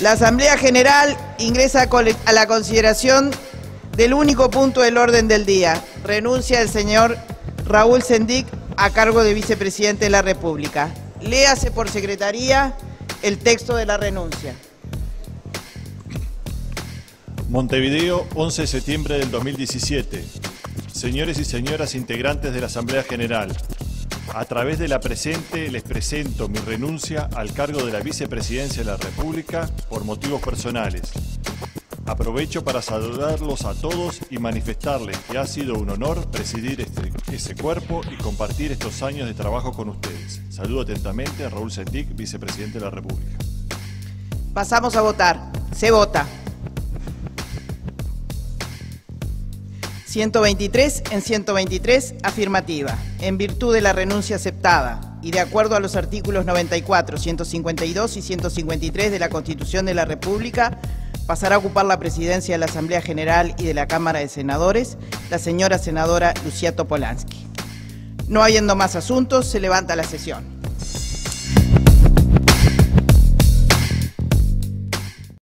La Asamblea General ingresa a la consideración del único punto del orden del día, renuncia del señor Raúl Sendic a cargo de vicepresidente de la República. Léase por secretaría el texto de la renuncia. Montevideo, 11 de septiembre del 2017. Señores y señoras integrantes de la Asamblea General, a través de la presente les presento mi renuncia al cargo de la vicepresidencia de la República por motivos personales. Aprovecho para saludarlos a todos y manifestarles que ha sido un honor presidir este, ese cuerpo y compartir estos años de trabajo con ustedes. Saludo atentamente a Raúl Sendic, vicepresidente de la República. Pasamos a votar. Se vota. 123 en 123, afirmativa. En virtud de la renuncia aceptada y de acuerdo a los artículos 94, 152 y 153 de la Constitución de la República, pasará a ocupar la presidencia de la Asamblea General y de la Cámara de Senadores la señora senadora Lucía Topolansky. No habiendo más asuntos, se levanta la sesión.